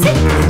Sit.